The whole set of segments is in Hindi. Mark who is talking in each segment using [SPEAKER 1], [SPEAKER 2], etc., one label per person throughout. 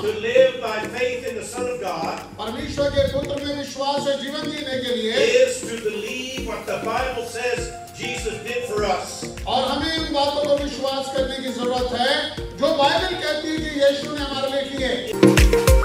[SPEAKER 1] to live by faith in the Son of God परमेश्वर के पुत्र में विश्वास से जीवन जीने के लिए
[SPEAKER 2] is to believe what the Bible says Jesus did for us.
[SPEAKER 1] और हमें उन बातों को विश्वास करने की ज़रूरत है जो बाइबल कहती है कि यीशु ने हमारे लिए किए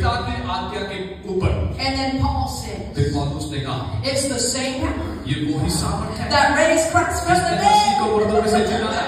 [SPEAKER 3] बिकाते आज्ञा के ऊपर
[SPEAKER 4] And then Paul said,
[SPEAKER 3] फिर पौलुस ने कहा
[SPEAKER 4] It's the same power
[SPEAKER 3] ये वो ही सामर्थ्य है
[SPEAKER 4] that raised Christ from the dead. को मुर्दों में से जिलाया